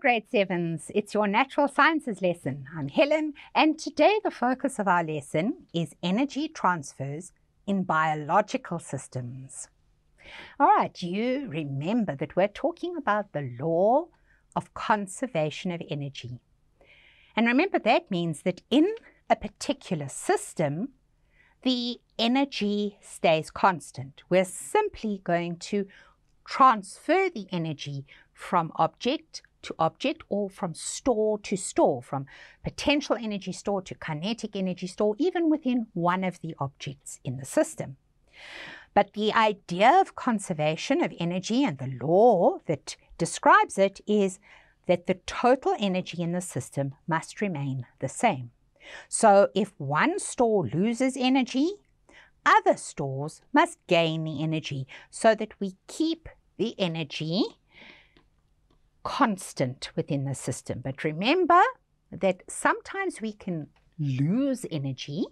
grade sevens. It's your natural sciences lesson. I'm Helen, and today the focus of our lesson is energy transfers in biological systems. All right, you remember that we're talking about the law of conservation of energy. And remember, that means that in a particular system, the energy stays constant. We're simply going to transfer the energy from object to object or from store to store, from potential energy store to kinetic energy store, even within one of the objects in the system. But the idea of conservation of energy and the law that describes it is that the total energy in the system must remain the same. So if one store loses energy, other stores must gain the energy so that we keep the energy constant within the system. But remember that sometimes we can lose energy.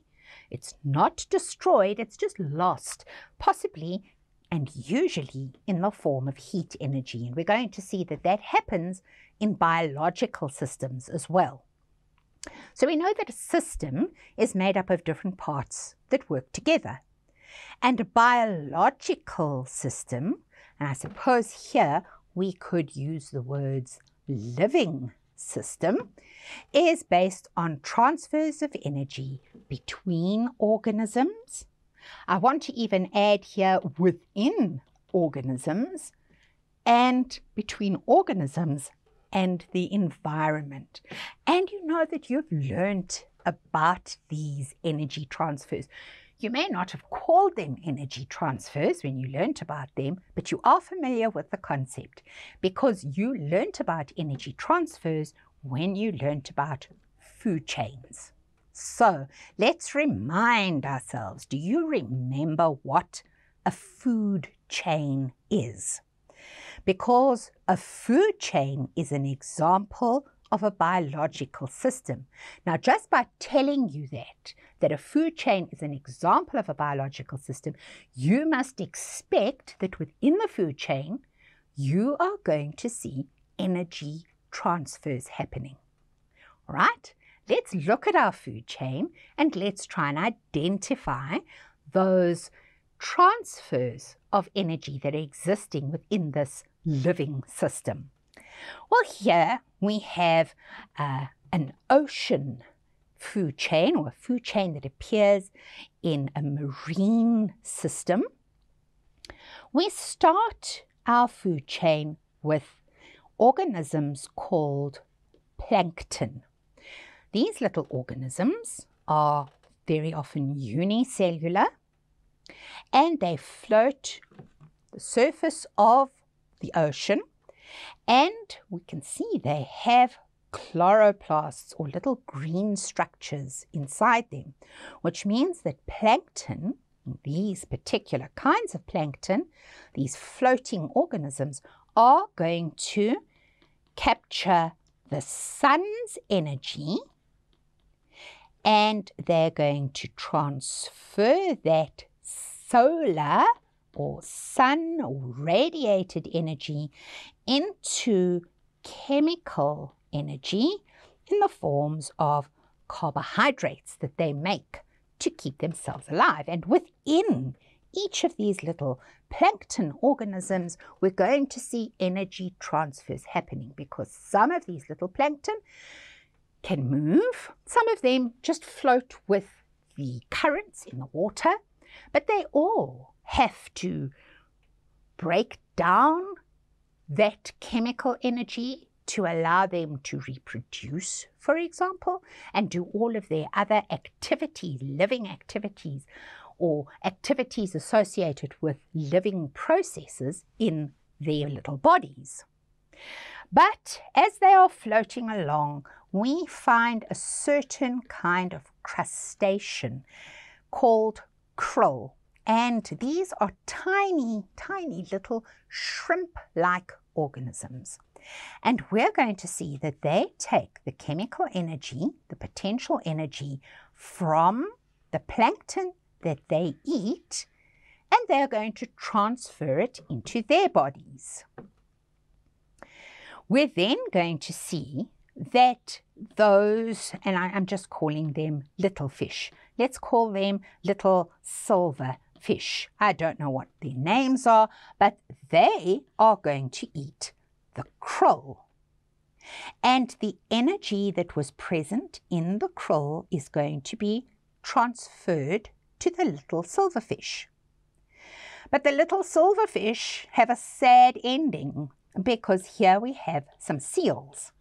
It's not destroyed, it's just lost, possibly and usually in the form of heat energy. And we're going to see that that happens in biological systems as well. So we know that a system is made up of different parts that work together. And a biological system, and I suppose here we could use the words living system, is based on transfers of energy between organisms. I want to even add here within organisms and between organisms and the environment. And you know that you've learned about these energy transfers. You may not have called them energy transfers when you learnt about them, but you are familiar with the concept because you learnt about energy transfers when you learnt about food chains. So let's remind ourselves, do you remember what a food chain is? because a food chain is an example of a biological system. Now, just by telling you that, that a food chain is an example of a biological system, you must expect that within the food chain, you are going to see energy transfers happening. All right, let's look at our food chain and let's try and identify those transfers of energy that are existing within this living system? Well, here we have uh, an ocean food chain or a food chain that appears in a marine system. We start our food chain with organisms called plankton. These little organisms are very often unicellular and they float the surface of the ocean. And we can see they have chloroplasts or little green structures inside them, which means that plankton, these particular kinds of plankton, these floating organisms, are going to capture the sun's energy and they're going to transfer that solar or sun or radiated energy into chemical energy in the forms of carbohydrates that they make to keep themselves alive. And within each of these little plankton organisms, we're going to see energy transfers happening because some of these little plankton can move, some of them just float with the currents in the water, but they all have to break down that chemical energy to allow them to reproduce, for example, and do all of their other activities, living activities, or activities associated with living processes in their little bodies. But as they are floating along, we find a certain kind of crustacean called krill and these are tiny, tiny little shrimp-like organisms. And we're going to see that they take the chemical energy, the potential energy from the plankton that they eat, and they're going to transfer it into their bodies. We're then going to see that those, and I, am just calling them little fish, let's call them little silver fish. I don't know what their names are, but they are going to eat the krill. And the energy that was present in the krill is going to be transferred to the little silverfish. But the little silverfish have a sad ending because here we have some seals.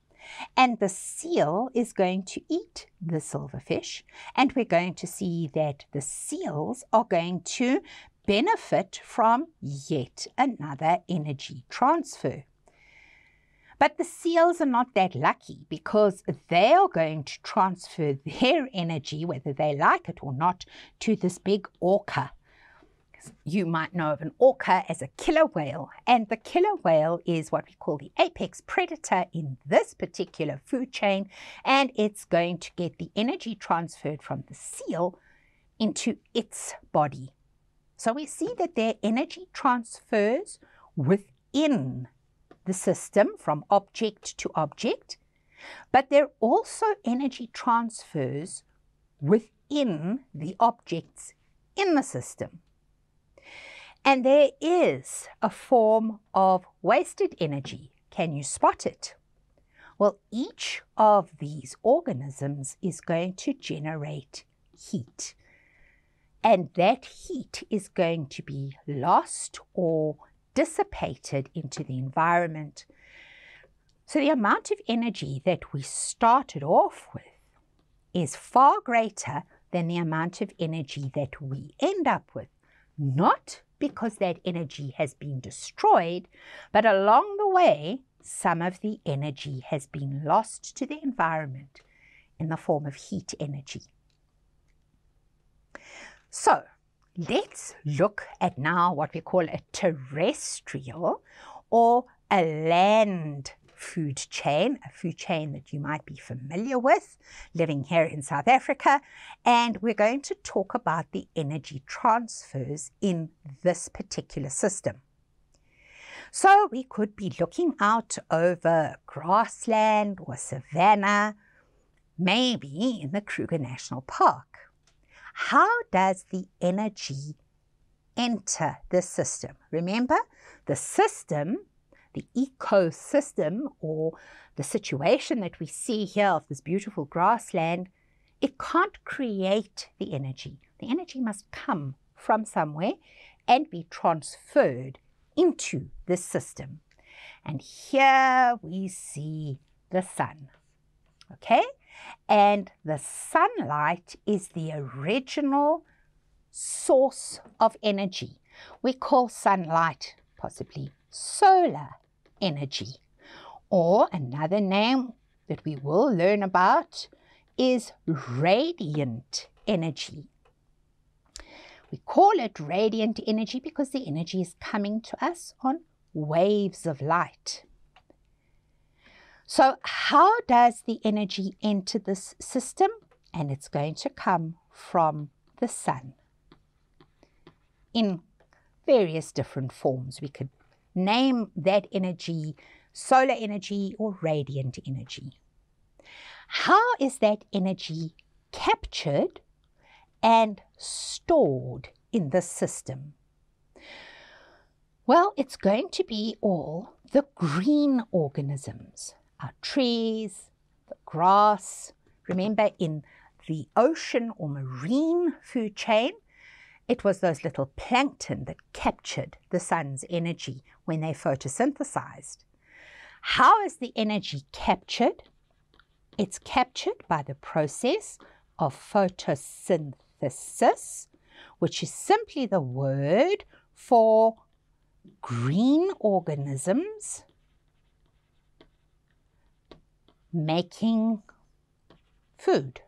And the seal is going to eat the silverfish, and we're going to see that the seals are going to benefit from yet another energy transfer. But the seals are not that lucky because they are going to transfer their energy, whether they like it or not, to this big orca you might know of an orca as a killer whale, and the killer whale is what we call the apex predator in this particular food chain, and it's going to get the energy transferred from the seal into its body. So we see that their energy transfers within the system from object to object, but there are also energy transfers within the objects in the system. And there is a form of wasted energy. Can you spot it? Well, each of these organisms is going to generate heat. And that heat is going to be lost or dissipated into the environment. So the amount of energy that we started off with is far greater than the amount of energy that we end up with. Not because that energy has been destroyed, but along the way, some of the energy has been lost to the environment in the form of heat energy. So let's look at now what we call a terrestrial or a land food chain, a food chain that you might be familiar with living here in South Africa. And we're going to talk about the energy transfers in this particular system. So we could be looking out over grassland or savanna, maybe in the Kruger National Park. How does the energy enter the system? Remember, the system the ecosystem or the situation that we see here of this beautiful grassland, it can't create the energy. The energy must come from somewhere and be transferred into this system. And here we see the sun. Okay? And the sunlight is the original source of energy. We call sunlight possibly solar energy. Or another name that we will learn about is radiant energy. We call it radiant energy because the energy is coming to us on waves of light. So how does the energy enter this system? And it's going to come from the sun in various different forms. We could name that energy solar energy or radiant energy. How is that energy captured and stored in the system? Well, it's going to be all the green organisms, our trees, the grass. Remember, in the ocean or marine food chain, it was those little plankton that captured the sun's energy when they photosynthesized. How is the energy captured? It's captured by the process of photosynthesis, which is simply the word for green organisms making food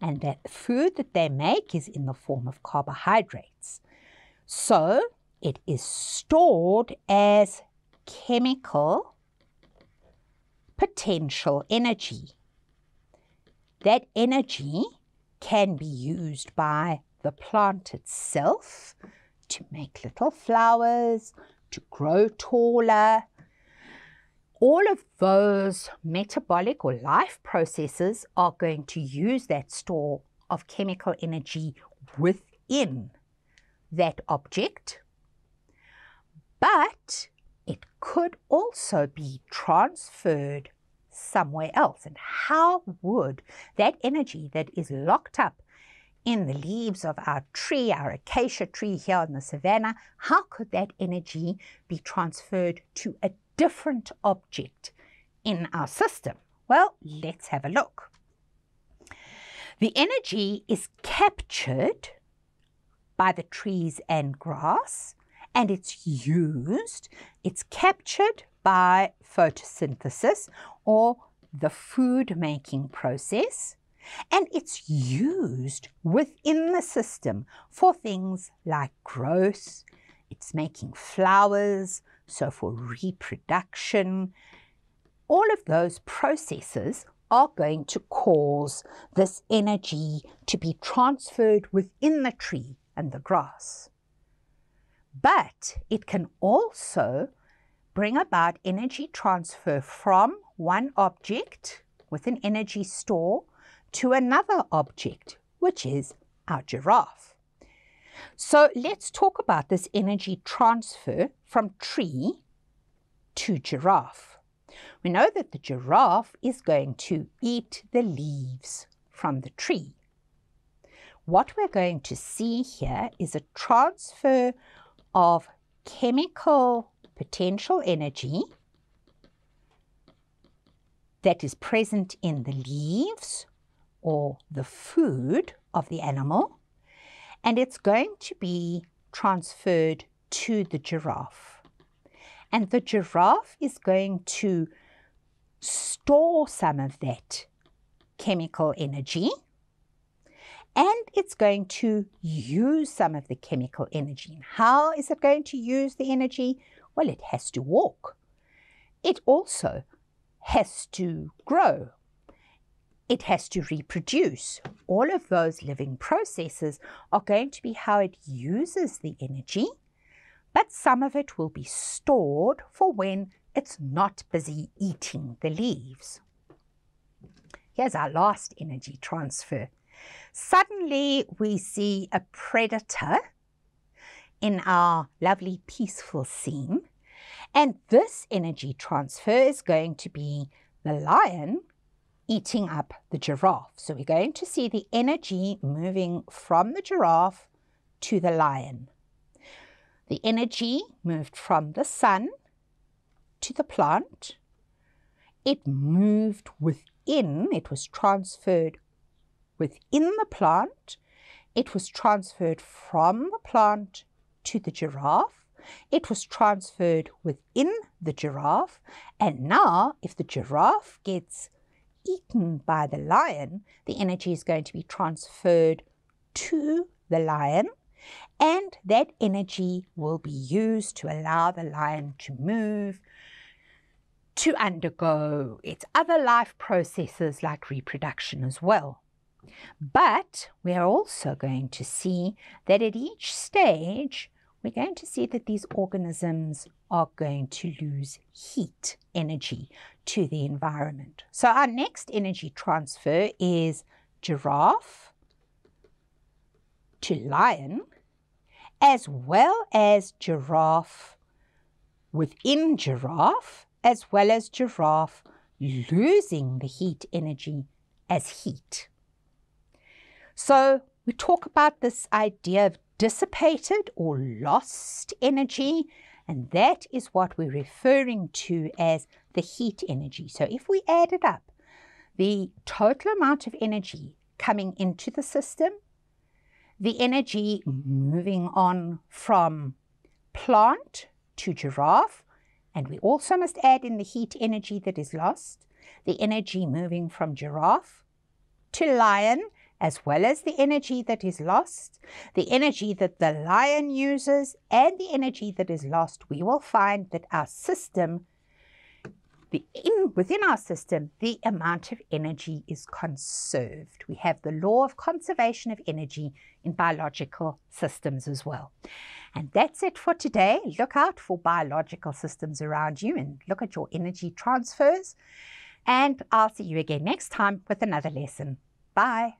and that food that they make is in the form of carbohydrates. So it is stored as chemical potential energy. That energy can be used by the plant itself to make little flowers, to grow taller, all of those metabolic or life processes are going to use that store of chemical energy within that object, but it could also be transferred somewhere else. And how would that energy that is locked up in the leaves of our tree, our acacia tree here in the savannah, how could that energy be transferred to a different object in our system? Well, let's have a look. The energy is captured by the trees and grass and it's used, it's captured by photosynthesis or the food making process and it's used within the system for things like growth, it's making flowers, so for reproduction. All of those processes are going to cause this energy to be transferred within the tree and the grass. But it can also bring about energy transfer from one object with an energy store to another object, which is our giraffe. So let's talk about this energy transfer from tree to giraffe. We know that the giraffe is going to eat the leaves from the tree. What we're going to see here is a transfer of chemical potential energy that is present in the leaves or the food of the animal, and it's going to be transferred to the giraffe. And the giraffe is going to store some of that chemical energy and it's going to use some of the chemical energy. And how is it going to use the energy? Well, it has to walk. It also has to grow it has to reproduce. All of those living processes are going to be how it uses the energy, but some of it will be stored for when it's not busy eating the leaves. Here's our last energy transfer. Suddenly we see a predator in our lovely peaceful scene, and this energy transfer is going to be the lion eating up the giraffe. So we're going to see the energy moving from the giraffe to the lion. The energy moved from the sun to the plant. It moved within, it was transferred within the plant. It was transferred from the plant to the giraffe. It was transferred within the giraffe. And now, if the giraffe gets eaten by the lion, the energy is going to be transferred to the lion and that energy will be used to allow the lion to move, to undergo its other life processes like reproduction as well. But we are also going to see that at each stage, we're going to see that these organisms are going to lose heat energy to the environment. So our next energy transfer is giraffe to lion, as well as giraffe within giraffe, as well as giraffe losing the heat energy as heat. So we talk about this idea of dissipated or lost energy, and that is what we're referring to as the heat energy. So if we add it up, the total amount of energy coming into the system, the energy moving on from plant to giraffe, and we also must add in the heat energy that is lost, the energy moving from giraffe to lion, as well as the energy that is lost, the energy that the lion uses, and the energy that is lost, we will find that our system the in within our system, the amount of energy is conserved. We have the law of conservation of energy in biological systems as well. And that's it for today. Look out for biological systems around you and look at your energy transfers. And I'll see you again next time with another lesson. Bye.